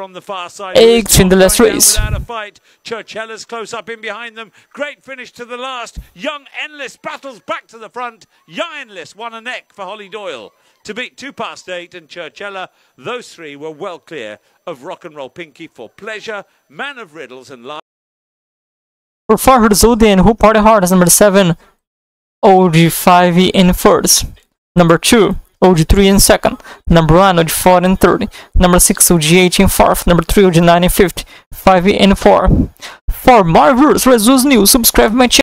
on the far side. Eighth in the last race. Without a fight. Churchella's close up in behind them. Great finish to the last. Young Endless battles back to the front. Young Endless won a neck for Hollie Doyle to beat two past eight and Churchella. Those three were well clear of Rock and Roll Pinky for pleasure, Man of Riddles, and last. For Farhad Zodian, Who Party Hard is number 7, OG5E in first. Number 2, OG3 in second. Number 1, OG4 in third. Number 6, OG8 in fourth. Number 3, OG9 in fifth. 5 in 4. For more viewers, Resus News, subscribe my channel.